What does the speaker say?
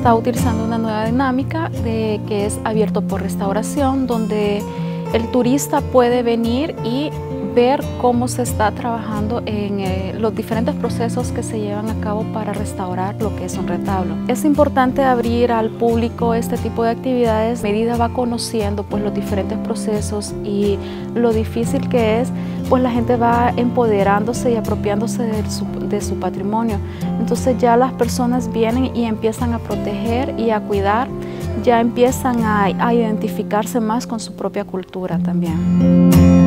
está utilizando una nueva dinámica de, que es abierto por restauración, donde el turista puede venir y ver cómo se está trabajando en eh, los diferentes procesos que se llevan a cabo para restaurar lo que es un retablo. Es importante abrir al público este tipo de actividades, medida va conociendo pues los diferentes procesos y lo difícil que es, pues la gente va empoderándose y apropiándose de su, patrimonio. Entonces ya las personas vienen y empiezan a proteger y a cuidar ya empiezan a identificarse más con su propia cultura también.